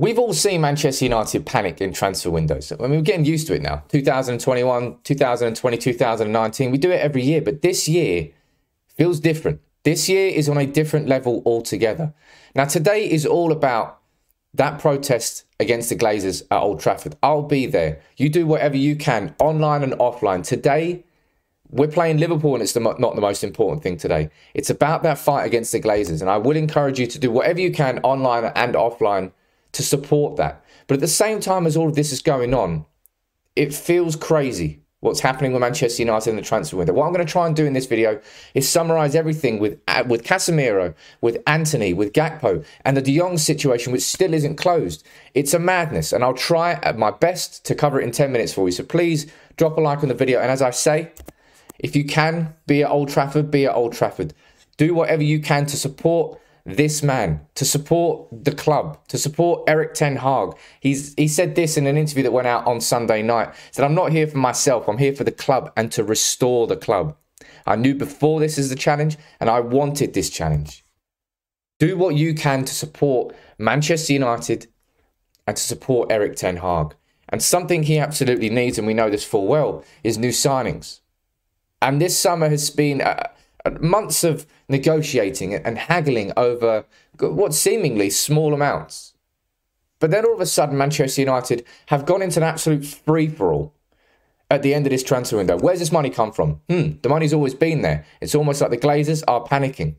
We've all seen Manchester United panic in transfer windows. I mean, we're getting used to it now. 2021, 2020, 2019. We do it every year, but this year feels different. This year is on a different level altogether. Now, today is all about that protest against the Glazers at Old Trafford. I'll be there. You do whatever you can, online and offline. Today, we're playing Liverpool, and it's the, not the most important thing today. It's about that fight against the Glazers, and I would encourage you to do whatever you can, online and offline to support that. But at the same time as all of this is going on, it feels crazy what's happening with Manchester United in the transfer window. What I'm going to try and do in this video is summarize everything with uh, with Casemiro, with Antony, with Gakpo, and the De Jong situation, which still isn't closed. It's a madness, and I'll try at my best to cover it in 10 minutes for you. So please drop a like on the video. And as I say, if you can, be at Old Trafford, be at Old Trafford. Do whatever you can to support this man, to support the club, to support Erik Ten Hag. He's he said this in an interview that went out on Sunday night. Said, I'm not here for myself, I'm here for the club and to restore the club. I knew before this is the challenge and I wanted this challenge. Do what you can to support Manchester United and to support Erik Ten Hag. And something he absolutely needs, and we know this full well, is new signings. And this summer has been uh, months of negotiating and haggling over what seemingly small amounts. But then all of a sudden, Manchester United have gone into an absolute free for all at the end of this transfer window. Where's this money come from? Hmm, the money's always been there. It's almost like the Glazers are panicking.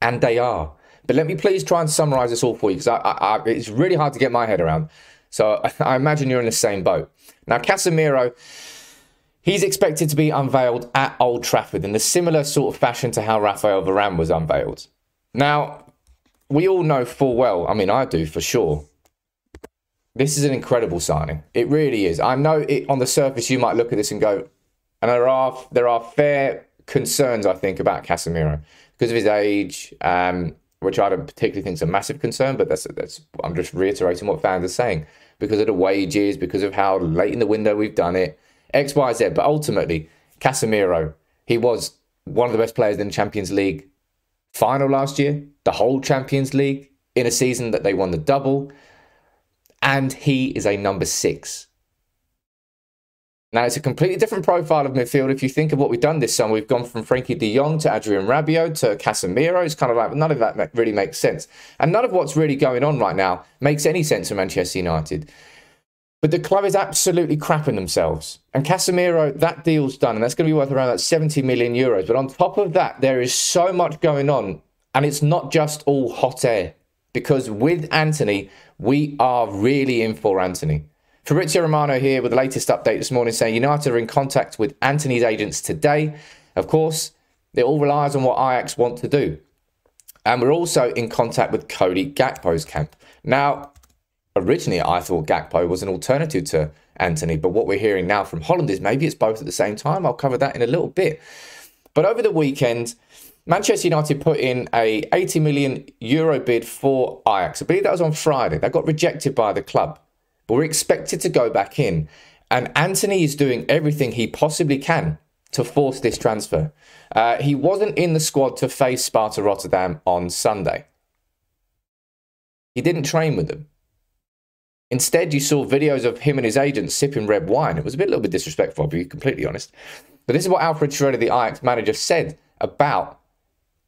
And they are. But let me please try and summarize this all for you because I, I, I, it's really hard to get my head around. So I imagine you're in the same boat. Now, Casemiro He's expected to be unveiled at Old Trafford in a similar sort of fashion to how Rafael Varane was unveiled. Now, we all know full well, I mean, I do for sure. This is an incredible signing. It really is. I know it on the surface you might look at this and go, and there are there are fair concerns I think about Casemiro because of his age, um, which I don't particularly think is a massive concern. But that's that's I'm just reiterating what fans are saying because of the wages, because of how late in the window we've done it. X, Y, Z. But ultimately, Casemiro, he was one of the best players in the Champions League final last year, the whole Champions League in a season that they won the double. And he is a number six. Now, it's a completely different profile of midfield. If you think of what we've done this summer, we've gone from Frenkie de Jong to Adrien Rabiot to Casemiro. It's kind of like none of that really makes sense. And none of what's really going on right now makes any sense for Manchester United. But the club is absolutely crapping themselves. And Casemiro, that deal's done, and that's going to be worth around that 70 million euros. But on top of that, there is so much going on, and it's not just all hot air. Because with Antony, we are really in for Antony. Fabrizio Romano here with the latest update this morning saying United are in contact with Antony's agents today. Of course, it all relies on what Ajax want to do. And we're also in contact with Cody Gakpo's camp. Now, originally I thought Gakpo was an alternative to Antony, but what we're hearing now from Holland is maybe it's both at the same time. I'll cover that in a little bit. But over the weekend, Manchester United put in a 80 million euro bid for Ajax. I believe that was on Friday. That got rejected by the club, but we're expected to go back in. And Antony is doing everything he possibly can to force this transfer. Uh, he wasn't in the squad to face Sparta Rotterdam on Sunday. He didn't train with them. Instead, you saw videos of him and his agent sipping red wine. It was a bit, a little bit disrespectful, I'll be completely honest. But this is what Alfred Schreuder, the Ajax manager, said about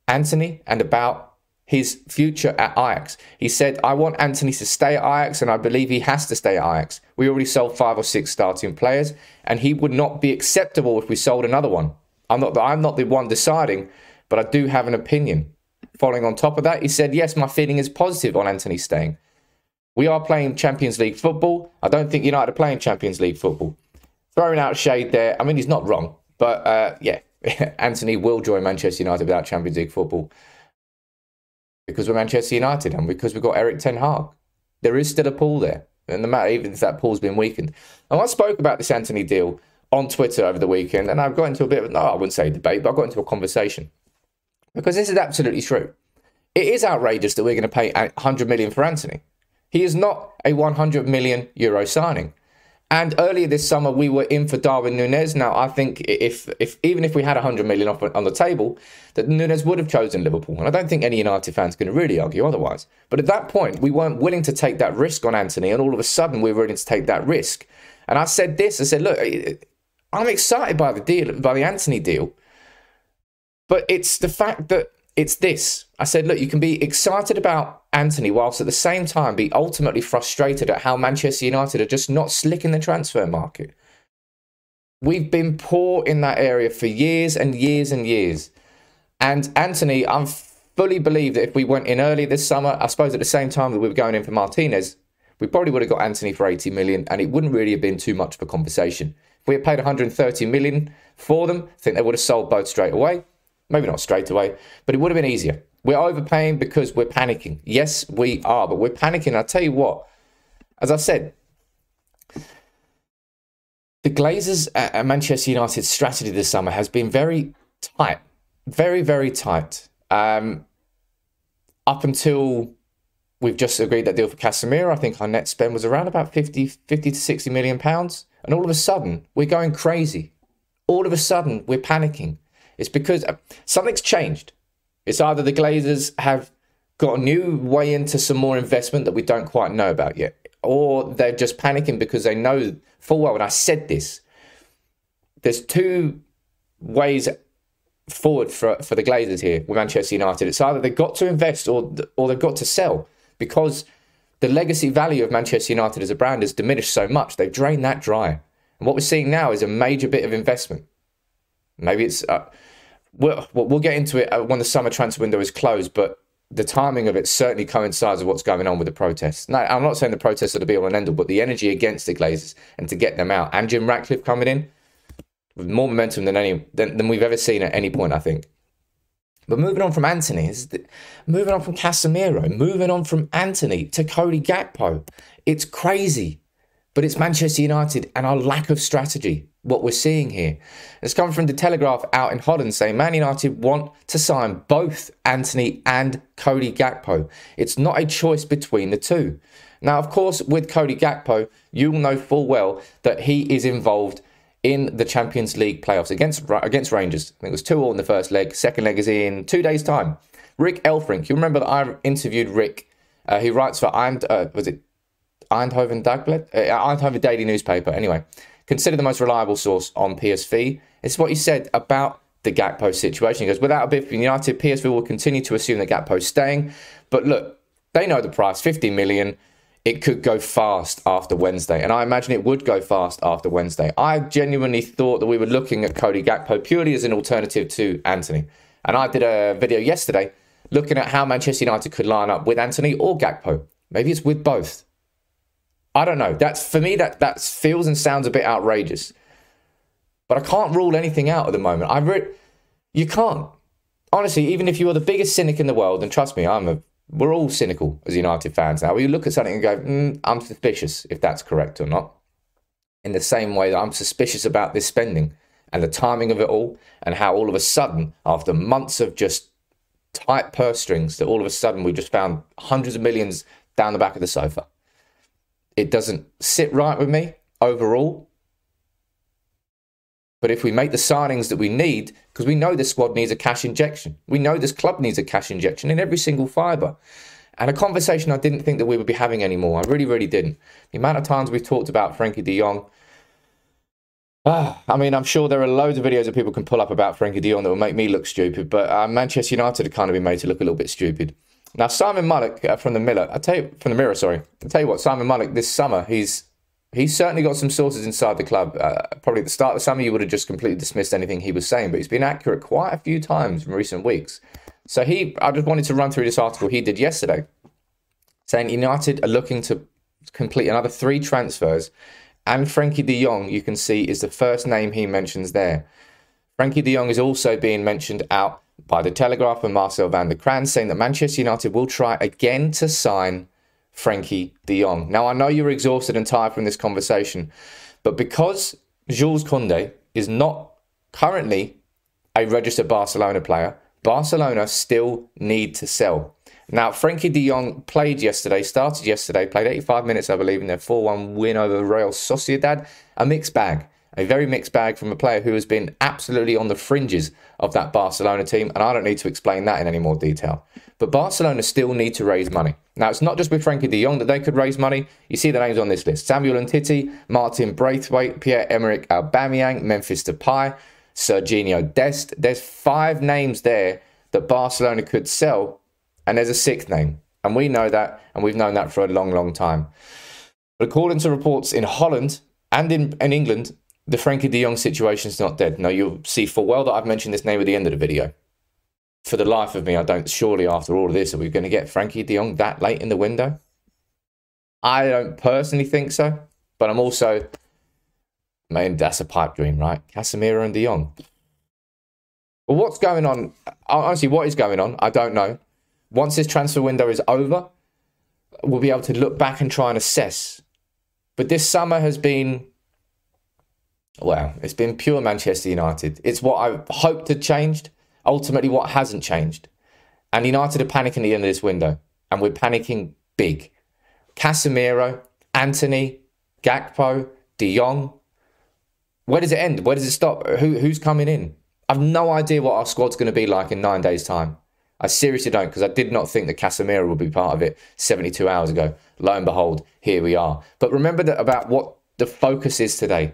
Antony and about his future at Ajax. He said, I want Antony to stay at Ajax, and I believe he has to stay at Ajax. We already sold five or six starting players, and he would not be acceptable if we sold another one. I'm not, I'm not the one deciding, but I do have an opinion. Following on top of that, he said, Yes, my feeling is positive on Antony staying. We are playing Champions League football. I don't think United are playing Champions League football. Throwing out shade there. I mean, he's not wrong. But uh, yeah, Antony will join Manchester United without Champions League football because we're Manchester United and because we've got Erik Ten Hag. There is still a pool there. And the matter even if that pool's been weakened. And I spoke about this Antony deal on Twitter over the weekend, and I've got into a bit of, no, I wouldn't say debate, but I got into a conversation. Because this is absolutely true. It is outrageous that we're going to pay 100 million for Antony. He is not a 100 million euro signing. And earlier this summer, we were in for Darwin Nunez. Now, I think if, if even if we had 100 million off on the table, that Nunez would have chosen Liverpool. And I don't think any United fans can really argue otherwise. But at that point, we weren't willing to take that risk on Antony. and all of a sudden, we were willing to take that risk. And I said this: I said, look, I'm excited by the deal, by the Antony deal, but it's the fact that it's this. I said, look, you can be excited about Antony whilst at the same time be ultimately frustrated at how Manchester United are just not slick in the transfer market. We've been poor in that area for years and years and years. And Antony, I fully believe that if we went in early this summer, I suppose at the same time that we were going in for Martinez, we probably would have got Antony for 80 million and it wouldn't really have been too much of a conversation. If we had paid 130 million for them, I think they would have sold both straight away. Maybe not straight away, but it would have been easier. We're overpaying because we're panicking. Yes, we are, but we're panicking. I'll tell you what, as I said, the Glazers at Manchester United's strategy this summer has been very tight, very, very tight. Um, up until we've just agreed that deal for Casemiro, I think our net spend was around about 50, 50 to 60 million pounds. And all of a sudden, we're going crazy. All of a sudden, we're panicking. It's because uh, something's changed. It's either the Glazers have got a new way into some more investment that we don't quite know about yet, or they're just panicking because they know full well, and I said this, there's two ways forward for, for the Glazers here with Manchester United. It's either they've got to invest or, or they've got to sell because the legacy value of Manchester United as a brand has diminished so much. They've drained that dry. And what we're seeing now is a major bit of investment. Maybe it's uh, we'll, we'll get into it uh, when the summer transfer window is closed, but the timing of it certainly coincides with what's going on with the protests. Now, I'm not saying the protests are the be all and end all, but the energy against the Glazers and to get them out, and Jim Ratcliffe coming in with more momentum than any than, than we've ever seen at any point, I think. But moving on from Antony, the, moving on from Casemiro, moving on from Antony to Cody Gakpo, it's crazy. But it's Manchester United and our lack of strategy, what we're seeing here. It's coming from the Telegraph out in Holland saying Man United want to sign both Antony and Cody Gakpo. It's not a choice between the two. Now, of course, with Cody Gakpo, you'll know full well that he is involved in the Champions League playoffs against against Rangers. I think it was 2 all in the first leg. Second leg is in two days' time. Rick Elfrink, you remember that I interviewed Rick, uh, he writes for, and uh, was it Eindhoven Dagblad, uh, Eindhoven Daily Newspaper. Anyway, consider the most reliable source on PSV. It's what he said about the Gakpo situation. He goes, without a bid from United, PSV will continue to assume that Gakpo's staying. But look, they know the price, 50 million. It could go fast after Wednesday. And I imagine it would go fast after Wednesday. I genuinely thought that we were looking at Cody Gakpo purely as an alternative to Antony. And I did a video yesterday looking at how Manchester United could line up with Antony or Gakpo. Maybe it's with both. I don't know. That's for me. That that feels and sounds a bit outrageous, but I can't rule anything out at the moment. I re- you can't honestly. Even if you are the biggest cynic in the world, and trust me, I'm a. We're all cynical as United fans now. We look at something and go, mm, "I'm suspicious if that's correct or not." In the same way that I'm suspicious about this spending and the timing of it all, and how all of a sudden, after months of just tight purse strings, that all of a sudden we just found hundreds of millions down the back of the sofa it doesn't sit right with me overall. But if we make the signings that we need, because we know this squad needs a cash injection, we know this club needs a cash injection in every single fibre. And a conversation I didn't think that we would be having anymore. I really, really didn't. The amount of times we've talked about Frenkie de Jong. Ah, I mean, I'm sure there are loads of videos that people can pull up about Frenkie de Jong that will make me look stupid, but uh, Manchester United have kind of been made to look a little bit stupid. Now, Simon Mullock uh, from the Miller, I tell you from the Mirror, sorry. I tell you what, Simon Mullock this summer, he's he's certainly got some sources inside the club. Uh, probably at the start of the summer, you would have just completely dismissed anything he was saying, but he's been accurate quite a few times in recent weeks. So he, I just wanted to run through this article he did yesterday, saying United are looking to complete another three transfers, and Frenkie De Jong, you can see, is the first name he mentions there. Frenkie De Jong is also being mentioned out by the Telegraph and Marcel van der Kraan saying that Manchester United will try again to sign Frenkie de Jong. Now, I know you're exhausted and tired from this conversation, but because Jules Koundé is not currently a registered Barcelona player, Barcelona still need to sell. Now, Frenkie de Jong played yesterday, started yesterday, played 85 minutes, I believe, in their 4 1 win over Real Sociedad. A mixed bag. A very mixed bag from a player who has been absolutely on the fringes of that Barcelona team, and I don't need to explain that in any more detail. But Barcelona still need to raise money. Now, it's not just with Frenkie de Jong that they could raise money. You see the names on this list Samuel Umtiti, Martin Braithwaite, Pierre Emerick Aubameyang, Memphis Depay, Sergiño Dest. There's five names there that Barcelona could sell, and there's a sixth name. And we know that, and we've known that for a long, long time. But according to reports in Holland and in, in England, the Frenkie de Jong situation is not dead. Now, you'll see for well that I've mentioned this name at the end of the video. For the life of me, I don't, surely after all of this, are we going to get Frenkie de Jong that late in the window? I don't personally think so, but I'm also, man, that's a pipe dream, right? Casemiro and de Jong. Well, what's going on? Uh, honestly, what is going on? I don't know. Once this transfer window is over, we'll be able to look back and try and assess. But this summer has been, well, it's been pure Manchester United. It's what I hoped had changed, ultimately, what hasn't changed. And United are panicking at the end of this window, and we're panicking big. Casemiro, Antony, Gakpo, De Jong. Where does it end? Where does it stop? Who, who's coming in? I've no idea what our squad's going to be like in nine days' time. I seriously don't because I did not think that Casemiro would be part of it 72 hours ago. Lo and behold, here we are. But remember that about what the focus is today.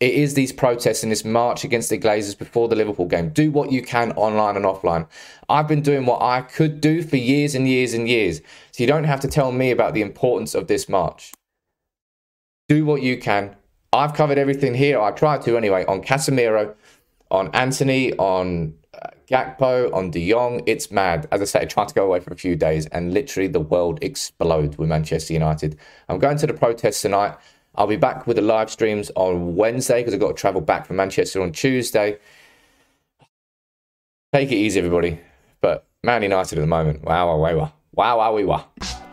It is these protests and this march against the Glazers before the Liverpool game. Do what you can online and offline. I've been doing what I could do for years and years and years. So you don't have to tell me about the importance of this march. Do what you can. I've covered everything here. I tried to anyway on Casemiro, on Antony, on uh, Gakpo, on De Jong. It's mad. As I say, I tried to go away for a few days and literally the world exploded with Manchester United. I'm going to the protests tonight. I'll be back with the live streams on Wednesday because I've got to travel back from Manchester on Tuesday. Take it easy, everybody. But Man United at the moment, wow, wow, wow, wow, wow, wow.